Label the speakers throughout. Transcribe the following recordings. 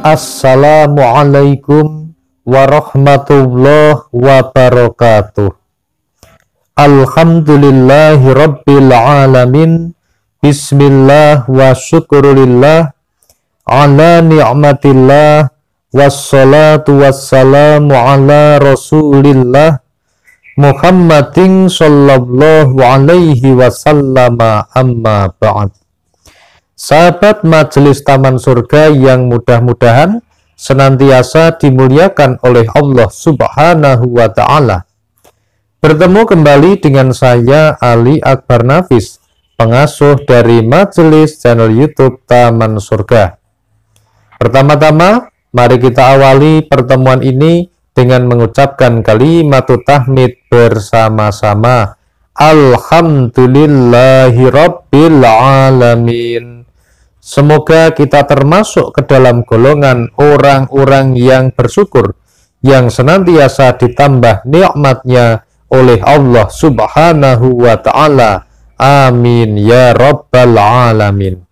Speaker 1: Assalamualaikum warahmatullahi wabarakatuh. Alhamdulillahi rabbil alamin. Bismillah wa syukurillah ala ni'matillah wassalatu wassalamu ala rasulillah Muhammadin sallallahu alaihi wasallama amma ba'd Sahabat majelis taman surga yang mudah-mudahan senantiasa dimuliakan oleh Allah subhanahu wa ta'ala Bertemu kembali dengan saya Ali Akbar Nafis pengasuh dari majelis channel YouTube Taman Surga. Pertama-tama, mari kita awali pertemuan ini dengan mengucapkan kalimat tahmid bersama-sama. Alhamdulillahi Rabbil Alamin. Semoga kita termasuk ke dalam golongan orang-orang yang bersyukur, yang senantiasa ditambah nikmatnya oleh Allah subhanahu wa ta'ala Amin ya Rabbal Alamin.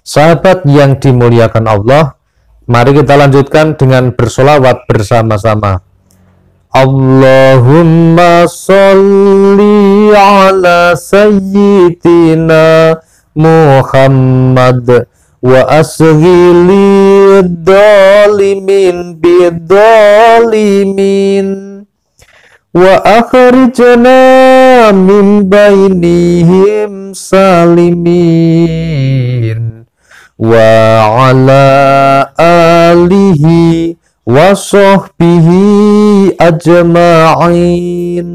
Speaker 1: Sahabat yang dimuliakan Allah, mari kita lanjutkan dengan bersolawat bersama-sama. Allahumma salli ala sayyidina Muhammad wa asghili dalimin bidalimin wa akhrijna min bainihim salimin wa ala alihi wa sahbihi ajma'in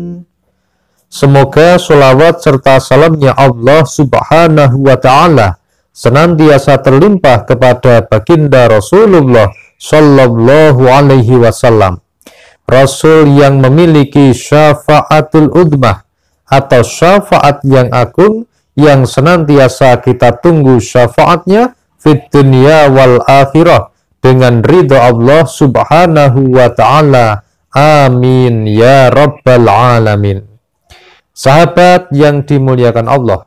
Speaker 1: Semoga sholawat serta salamnya Allah subhanahu wa ta'ala senantiasa terlimpah kepada baginda Rasulullah sallallahu alaihi wasallam. Rasul yang memiliki syafaatul udmah atau syafaat yang agung yang senantiasa kita tunggu syafaatnya fit dunia wal akhirah dengan ridho Allah subhanahu wa ta'ala. Amin ya rabbal alamin sahabat yang dimuliakan Allah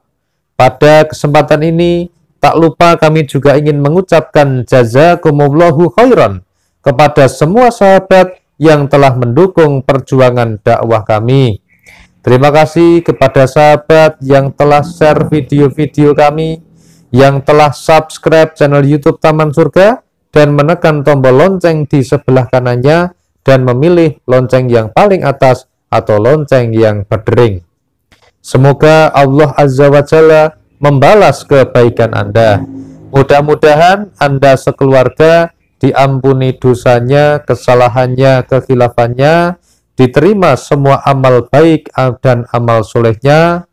Speaker 1: pada kesempatan ini tak lupa kami juga ingin mengucapkan jazakumullahu khairan kepada semua sahabat yang telah mendukung perjuangan dakwah kami. Terima kasih kepada sahabat yang telah share video-video kami, yang telah subscribe channel YouTube Taman Surga, dan menekan tombol lonceng di sebelah kanannya, dan memilih lonceng yang paling atas atau lonceng yang berdering. Semoga Allah Azza wa Jalla membalas kebaikan Anda. Mudah-mudahan Anda sekeluarga diampuni dosanya, kesalahannya, kekhilafannya, diterima semua amal baik dan amal solehnya,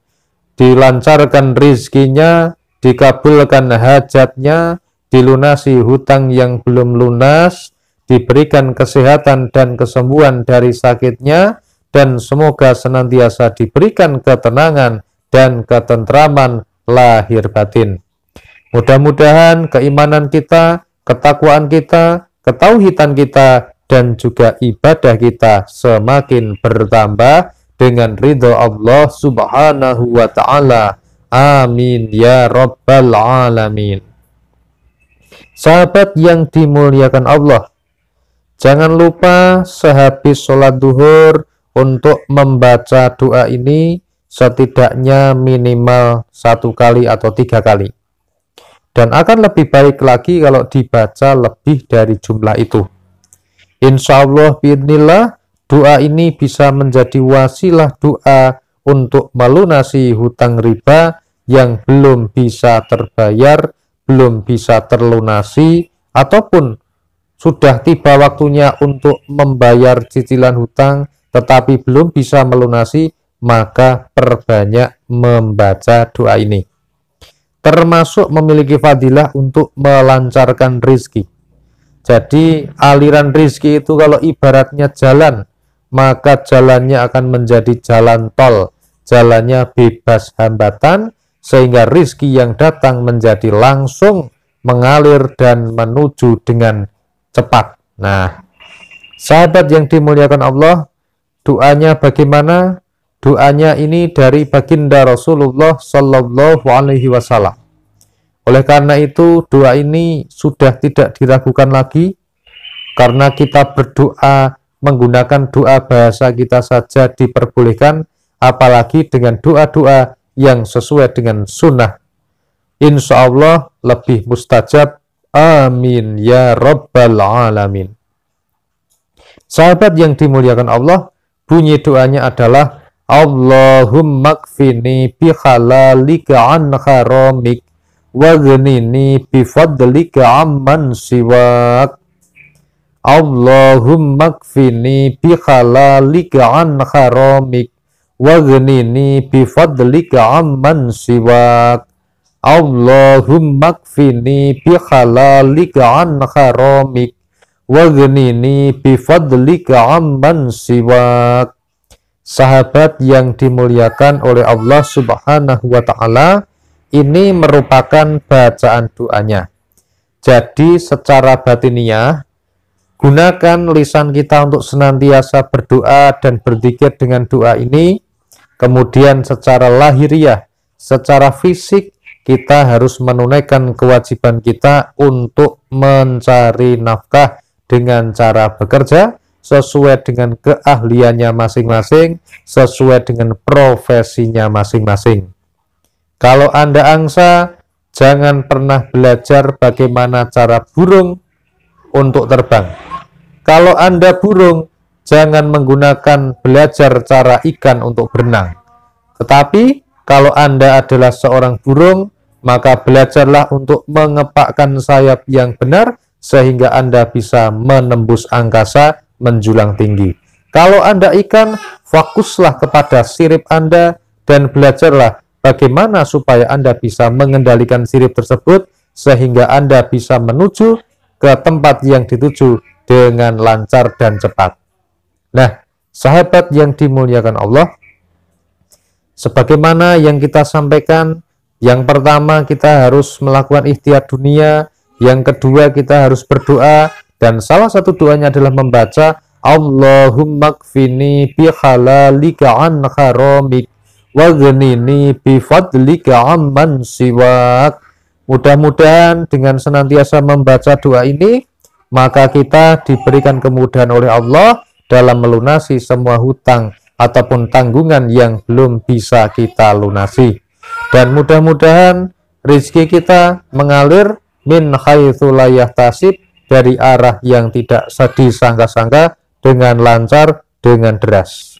Speaker 1: dilancarkan rizkinya, dikabulkan hajatnya, dilunasi hutang yang belum lunas, diberikan kesehatan dan kesembuhan dari sakitnya, dan semoga senantiasa diberikan ketenangan dan ketentraman lahir batin. Mudah-mudahan keimanan kita ketakwaan kita, ketauhidan kita, dan juga ibadah kita semakin bertambah dengan ridho Allah subhanahu wa ta'ala. Amin ya rabbal alamin. Sahabat yang dimuliakan Allah, jangan lupa sehabis sholat duhur untuk membaca doa ini setidaknya minimal satu kali atau tiga kali dan akan lebih baik lagi kalau dibaca lebih dari jumlah itu. Insya Allah, bismillah, doa ini bisa menjadi wasilah doa untuk melunasi hutang riba yang belum bisa terbayar, belum bisa terlunasi, ataupun sudah tiba waktunya untuk membayar cicilan hutang tetapi belum bisa melunasi, maka perbanyak membaca doa ini termasuk memiliki fadilah untuk melancarkan rizki. Jadi aliran rizki itu kalau ibaratnya jalan, maka jalannya akan menjadi jalan tol, jalannya bebas hambatan, sehingga rizki yang datang menjadi langsung mengalir dan menuju dengan cepat. Nah, sahabat yang dimuliakan Allah, doanya bagaimana? Doanya ini dari baginda Rasulullah Sallallahu Alaihi Wasallam. Oleh karena itu, doa ini sudah tidak diragukan lagi karena kita berdoa menggunakan doa bahasa kita saja diperbolehkan, apalagi dengan doa-doa yang sesuai dengan sunnah. Insya Allah lebih mustajab. Amin ya Rabbal Alamin. Sahabat yang dimuliakan Allah, bunyi doanya adalah Allahumma kfini bi halalika an haramik bi fadlika amman siwak. Allahumma kfini bi halalika an haramik bi fadlika amman siwak. Allahumma kfini bi halalika an haramik waghnini bi fadlika amman siwak Sahabat yang dimuliakan oleh Allah Subhanahu wa taala ini merupakan bacaan doanya. Jadi secara batiniah, gunakan lisan kita untuk senantiasa berdoa dan berzikir dengan doa ini. Kemudian secara lahiriah, secara fisik, kita harus menunaikan kewajiban kita untuk mencari nafkah dengan cara bekerja sesuai dengan keahliannya masing-masing, sesuai dengan profesinya masing-masing. Kalau Anda angsa, jangan pernah belajar bagaimana cara burung untuk terbang. Kalau Anda burung, jangan menggunakan belajar cara ikan untuk berenang. Tetapi, kalau Anda adalah seorang burung, maka belajarlah untuk mengepakkan sayap yang benar sehingga Anda bisa menembus angkasa menjulang tinggi. Kalau Anda ikan, fokuslah kepada sirip Anda dan belajarlah bagaimana supaya Anda bisa mengendalikan sirip tersebut sehingga Anda bisa menuju ke tempat yang dituju dengan lancar dan cepat. Nah, sahabat yang dimuliakan Allah, sebagaimana yang kita sampaikan, yang pertama kita harus melakukan ikhtiar dunia, yang kedua kita harus berdoa, dan salah satu doanya adalah membaca Allahumma kfini bi halalika an haramik waghnini bi fadlika amman siwak. Mudah-mudahan dengan senantiasa membaca doa ini, maka kita diberikan kemudahan oleh Allah dalam melunasi semua hutang ataupun tanggungan yang belum bisa kita lunasi. Dan mudah-mudahan rezeki kita mengalir min haitsu la yahtasib dari arah yang tidak disangka-sangka dengan lancar, dengan deras.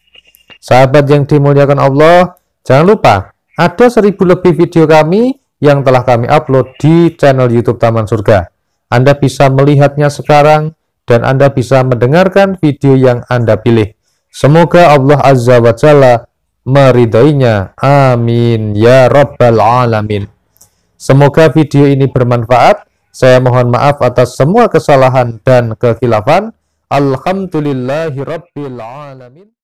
Speaker 1: Sahabat yang dimuliakan Allah, Jangan lupa, ada seribu lebih video kami yang telah kami upload di channel YouTube Taman Surga. Anda bisa melihatnya sekarang dan Anda bisa mendengarkan video yang Anda pilih. Semoga Allah Azza wa Jalla meridainya. Amin. Ya Rabbal Alamin. Semoga video ini bermanfaat. Saya mohon maaf atas semua kesalahan dan kekilafan. Alhamdulillahi Rabbil Alamin.